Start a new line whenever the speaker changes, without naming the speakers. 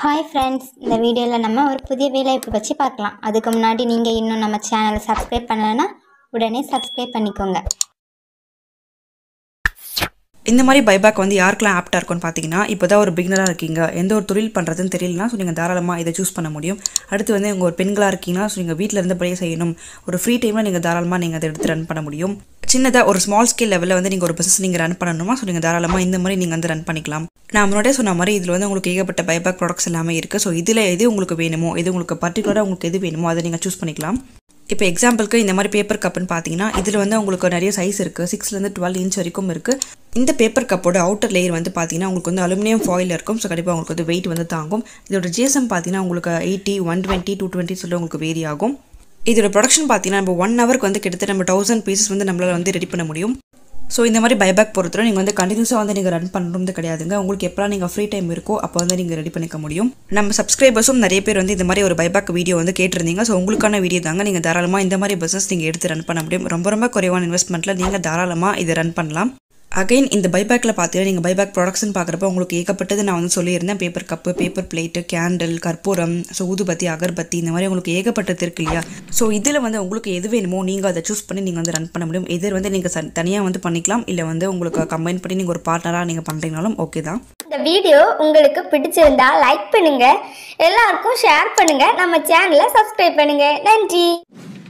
Hi friends இந்த வீடியோவில் நம்ம ஒரு புதிய வேலைவாய்ப்பு பற்றி பார்க்கலாம். அதுக்கு முன்னாடி நீங்கள் இன்னும் நம்ம சேனலை சப்ஸ்கிரைப் பண்ணலைன்னா உடனே சப்ஸ்கிரைப் பண்ணிக்கோங்க.
இந்த மாதிரி பைபேக் வந்து யாருக்கெல்லாம் ஆப்டாக இருக்கும்னு பார்த்தீங்கன்னா இப்போ தான் ஒரு பிகினராக இருக்கீங்க. எந்த ஒரு தொழில் பண்ணுறதுன்னு தெரியலனா ஸோ நீங்கள் தாராளமாக இதை சூஸ் பண்ண முடியும். அடுத்து வந்து உங்கள் ஒரு பெண்களாக இருக்கீங்கன்னா ஸோ நீங்கள் வீட்டில் இருந்தபடியே செய்யணும். ஒரு ஃப்ரீ டைமில் நீங்கள் தாராளமாக நீங்கள் அதை எடுத்து ரன் பண்ண முடியும். சின்னதாக ஒரு ஸ்மால் ஸ்கேல் லெவலில் வந்து நீங்கள் ஒரு பிஸ்னஸ் நீங்கள் ரன் பண்ணணுமா? ஸோ நீங்கள் தாராளமாக இந்த மாதிரி நீங்கள் வந்து ரன் பண்ணிக்கலாம். நான் முன்னாடியே சொன்ன மாதிரி இதில் வந்து உங்களுக்கு ஏகப்பட்ட பைபேக் ப்ராடக்ட்ஸ் எல்லாமே இருக்குது ஸோ இதில் எது உங்களுக்கு வேணுமோ எது உங்களுக்கு பர்டிகுலராக உங்களுக்கு எது வேணுமோ அதை நீங்கள் சூஸ் பண்ணிக்கலாம். இப்போ எக்ஸாம்பிளுக்கு இந்த மாதிரி பேப்பர் கப்புன்னு பார்த்தீங்கன்னா இதில் வந்து உங்களுக்கு நிறைய சைஸ் இருக்குது சிக்ஸ்லேருந்து டுவெல் இன்ச் வரைக்கும் இருக்குது இந்த பேப்பர் கப்போட அவுட்டர் லேயர் வந்து பார்த்தீங்கன்னா உங்களுக்கு வந்து அலுமினியம் ஃபாயில் இருக்கும். ஸோ கண்டிப்பாக உங்களுக்கு வந்து வெயிட் வந்து தாங்கும். இதோட ஜிஎஸ்எம் பார்த்தீங்கன்னா உங்களுக்கு eighty one twenty two twenty சொல்லி உங்களுக்கு வேரி ஆகும். இதோட ப்ரொடக்ஷன் பார்த்தீங்கன்னா நம்ம ஒன் ஹவருக்கு வந்து கிட்டத்தட்ட நம்ம தௌசண்ட் பீசஸ் வந்து நம்மளால் வந்து ரெடி பண்ண முடியும். ஸோ இந்த மாதிரி பைபேக் பொறுத்தவரை நீங்கள் வந்து கண்டினியூஸாக வந்து நீங்கள் ரன் பண்ணுறது கிடையாதுங்க. உங்களுக்கு எப்போலாம் நீங்கள் ஃப்ரீ டைம் இருக்கோ அப்போ வந்து நீங்கள் ரெடி பண்ணிக்க முடியும். நம்ம சப்ஸ்கிரைபர்ஸும் நிறைய பேர் வந்து இந்த மாதிரி ஒரு பைபேக் வீடியோ வந்து கேட்டிருந்தீங்க. ஸோ உங்களுக்கான வீடியோ தாங்க. நீங்கள் தாராளமாக இந்த மாதிரி பிஸ்னஸ் நீங்கள் எடுத்து ரன் பண்ண முடியும். ரொம்ப ரொம்ப குறைவான இன்வெஸ்ட்மெண்ட்டில் நீங்கள் தாராளமாக இதை ரன் பண்ணலாம். அகைன் இந்த பைபேக்கில் பார்த்தீங்கன்னா நீங்கள் பைபேக் ப்ராடக்ட்ஸ்னு பார்க்குறப்ப உங்களுக்கு ஏகப்பட்டது நான் வந்து சொல்லியிருந்தேன். Paper cup paper plate candle கற்பூரம் ஸோ ஊதுபத்தி அகர்பத்தி இந்த மாதிரி உங்களுக்கு ஏகப்பட்டது இருக்கு இல்லையா? ஸோ இதில் வந்து உங்களுக்கு எது வேணுமோ நீங்கள் அதை சூஸ் பண்ணி நீங்கள் வந்து ரன் பண்ண முடியும். எதிர் வந்து நீங்கள் தனியாக வந்து பண்ணிக்கலாம் இல்லை வந்து உங்களுக்கு கம்பைன் பண்ணி நீங்கள் ஒரு பார்ட்னராக நீங்கள் பண்ணுறீங்கனாலும் ஓகே தான்.
இந்த வீடியோ உங்களுக்கு பிடிச்சிருந்தா லைக் பண்ணுங்கள் எல்லாருக்கும் ஷேர் பண்ணுங்கள் நம்ம சேனலை சப்ஸ்கிரைப் பண்ணுங்கள் நன்றி.